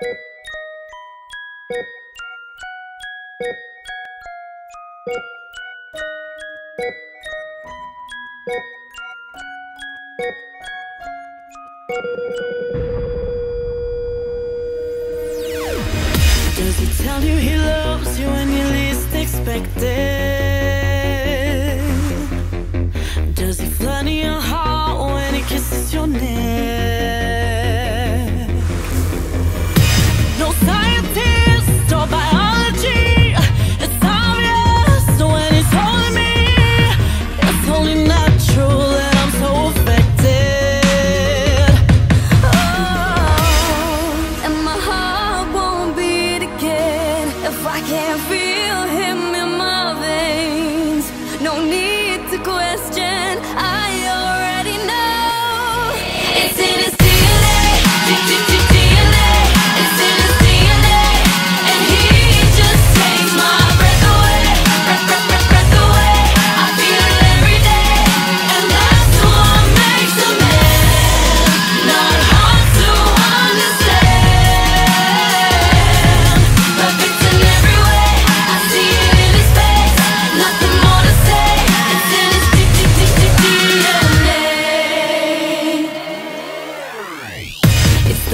Does he tell you he loves you when you least expect it?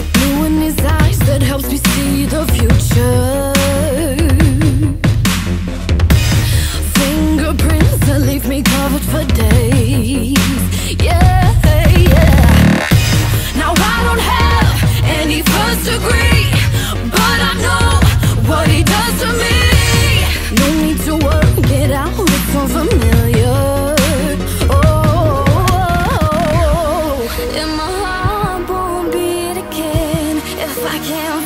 The blue in his eyes that helps me see the future. Fingerprints that leave me can't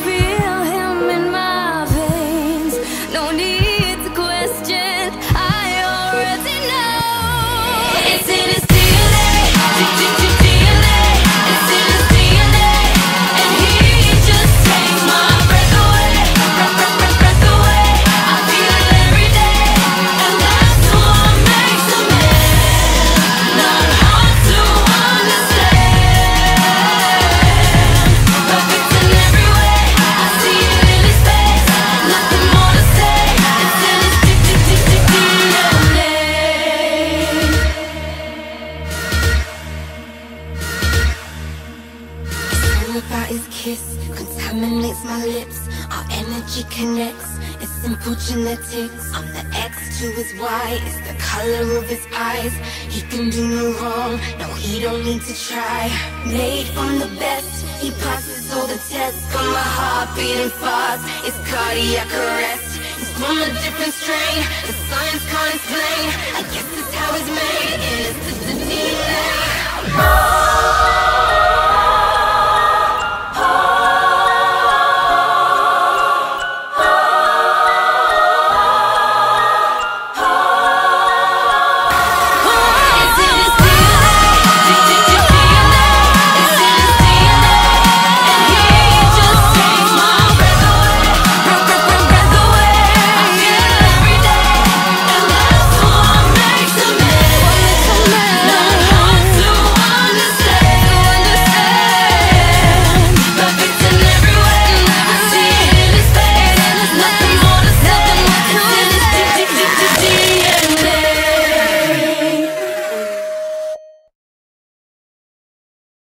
all about kiss Contaminates my lips. Our energy connects. It's simple genetics. I'm the X to his Y. It's the color of his eyes. He can do no wrong. No, he don't need to try. Made from the best. He passes all the tests. Got my heart beating fast. It's cardiac arrest. He's from a different strain. The science can't explain